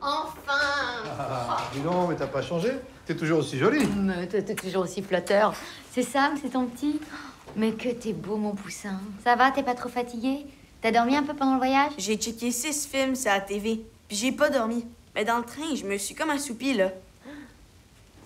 Enfin Ah, dis donc, mais t'as pas changé T'es toujours aussi jolie. Mais T'es toujours aussi flatteur. C'est Sam, c'est ton petit Mais que t'es beau, mon poussin. Ça va, t'es pas trop fatigué T'as dormi un peu pendant le voyage? J'ai checké six films sur la TV, puis j'ai pas dormi. Mais dans le train, je me suis comme assoupi, là.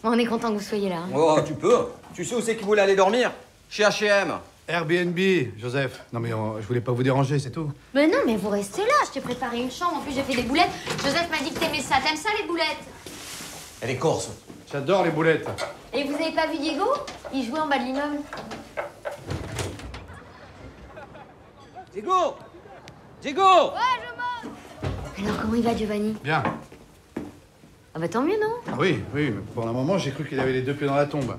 On est content que vous soyez là. hein. Oh, tu peux. Tu sais où c'est qu'il voulait aller dormir? Chez H&M. Airbnb, Joseph. Non mais je voulais pas vous déranger, c'est tout. Mais non, mais vous restez là. Je t'ai préparé une chambre. En plus, j'ai fait des boulettes. Joseph m'a dit que. T'aimes ça, les boulettes Elle est corse. J'adore les boulettes. Et vous avez pas vu Diego Il jouait en bas de l'immeuble. Diego Diego Alors, comment il va, Giovanni? Bien. Ah bah tant mieux, non? Ah oui, oui, mais pour un moment, j'ai cru qu'il avait les deux pieds dans la tombe.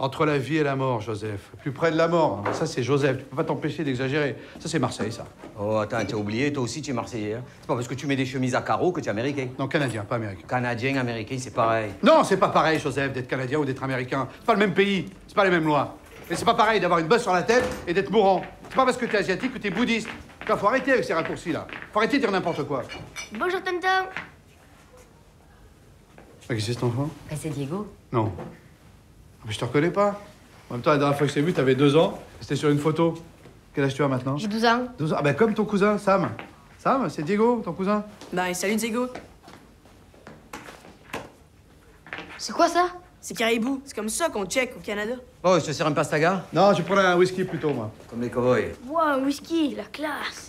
Entre la vie et la mort, Joseph. Plus près de la mort. Ça, c'est Joseph. Tu peux pas t'empêcher d'exagérer. Ça, c'est Marseille, ça. Oh, attends, t'as oublié, toi aussi, tu es Marseillais. hein c'est pas parce que tu mets des chemises à carreaux que tu es américain. Non, canadien, pas américain. Canadien, américain, c'est pareil. Non, c'est pas pareil, Joseph, d'être canadien ou d'être américain. C'est pas le même pays. C'est pas les mêmes lois. Et c'est pas pareil d'avoir une bosse sur la tête et d'être mourant. C'est pas parce que t'es asiatique que t'es bouddhiste. Là, faut arrêter avec ces raccourcis-là. Faut arrêter de dire n'importe quoi. Bonjour, Tonton Ah, que c'est cet enfant? Bah, c'est Diego. Non. Mais je te reconnais pas. En même temps, la dernière fois que je t'ai vu, t'avais deux ans. C'était sur une photo. Quel âge tu as maintenant? J'ai 12 ans. 12 ans. Ah ben comme ton cousin, Sam. Sam, c'est Diego, ton cousin Ben, salut, Diego. C'est quoi ça? C'est caribou. C'est comme ça qu'on check au Canada. Oh, je te sers un pastaga? Non, je prends un whisky plutôt, moi. Comme les cowboys. Wow, un whisky, la classe.